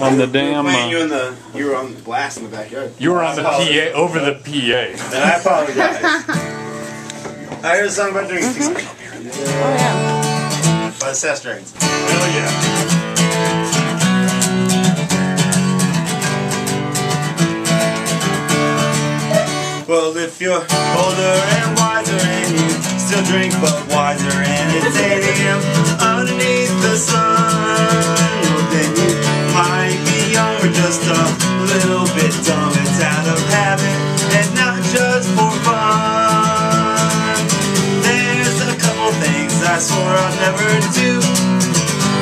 on the damn. Playing you Uh, in the you were on the blast in the backyard. you were on the PA over the PA. And I apologize. I heard a song about drinking Oh yeah. by the Seth Dragons. Hell yeah. Well, if you're older and wiser and you still drink but wiser and it's 8 a.m. underneath the sun, swore I'd never do.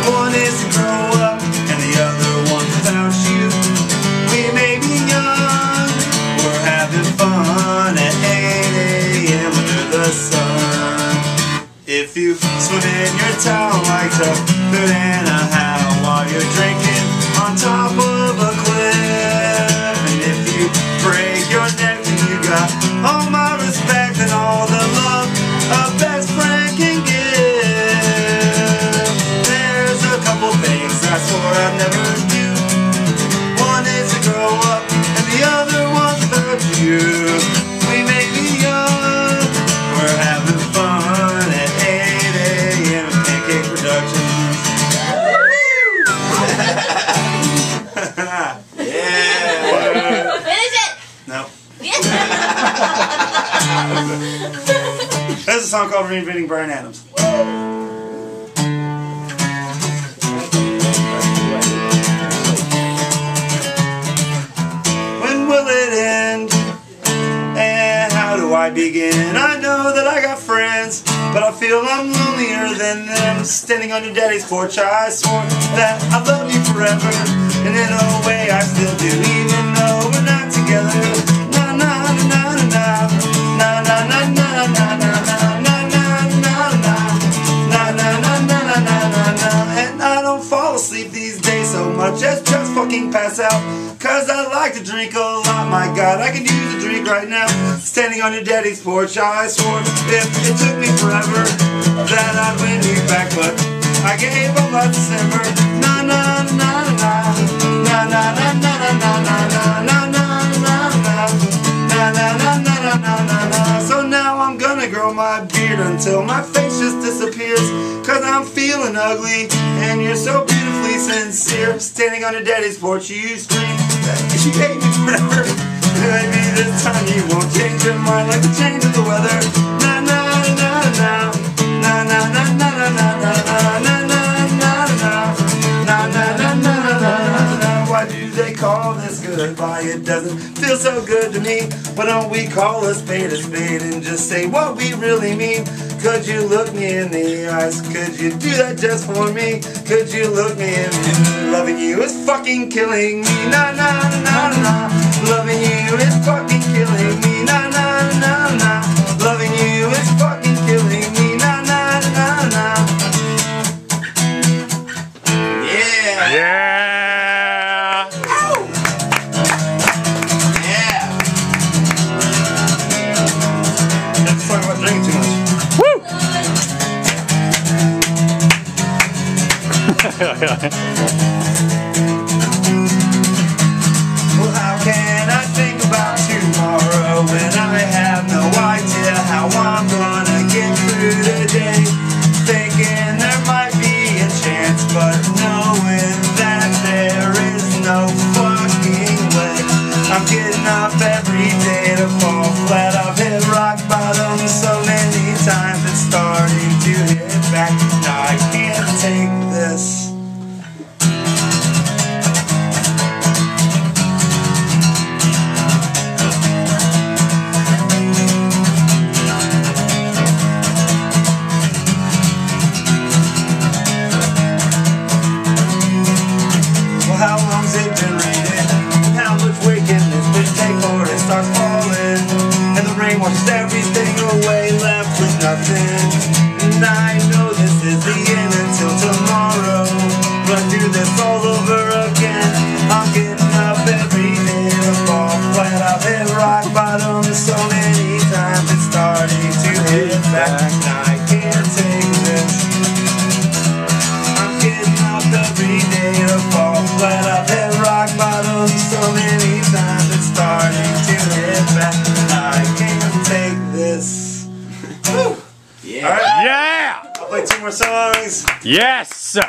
One is to grow up and the other one without you. We may be young, we're having fun at 8 a.m. under the sun. If you swim in your towel like a There's a song called Reinventing Bryan Adams. When will it end? And how do I begin? I know that I got friends, but I feel I'm lonelier than them. Standing on your daddy's porch, I swore that I love you forever. And in a way, I still do, even though we're not together. Fucking pass out. Cause I like to drink a lot, my god, I could use a drink right now. Standing on your daddy's porch, I swore if it took me forever that I'd win you back, but I gave up last December. Na na na my beard until my face just disappears. Cause I'm feeling ugly and you're so beautifully sincere. Standing on your daddy's porch, you scream that you hate me forever. Maybe this time you won't change your mind like the change of the weather. Goodbye? It doesn't feel so good to me. Why don't we call a spade a spade and just say what we really mean? Could you look me in the eyes? Could you do that just for me? Could you look me in Loving you is fucking killing me. Na na na na. Loving you is fucking Well, how can I think about tomorrow when I have no idea how I'm gonna get through the day? Thinking there might be a chance, but knowing that there is no fucking way. I'm getting up every day to fall flat. Starts falling? And the rain washes everything away, left with nothing. And I know this is the end until tomorrow. But do this all over again. I'm getting up every day to fall flat. I've hit rock bottom so many times it's starting to hit back. Songs. Yes!